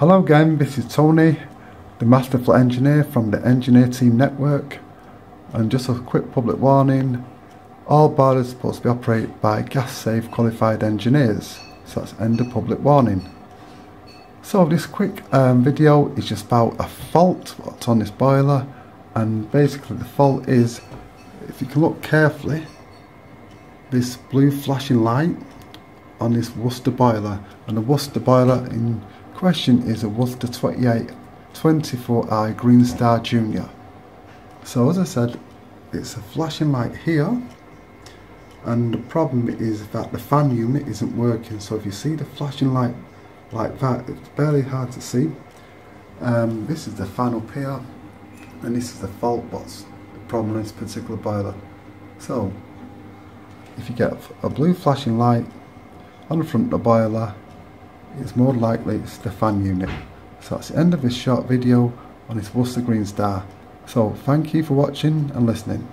Hello again, this is Tony, the Masterful Engineer from the Engineer Team Network. And just a quick public warning, all boilers are supposed to be operated by gas safe qualified engineers. So that's end of public warning. So this quick um, video is just about a fault what's on this boiler and basically the fault is, if you can look carefully, this blue flashing light on this Worcester boiler and the Worcester boiler in question is a Worcester 28 24i Greenstar Junior. So as I said it's a flashing light here and the problem is that the fan unit isn't working so if you see the flashing light like that it's barely hard to see. Um, this is the fan up here and this is the fault what's the problem in this particular boiler. So if you get a blue flashing light on the front of the boiler it's more likely it's the fan unit. So that's the end of this short video on this Worcester Greenstar. So thank you for watching and listening.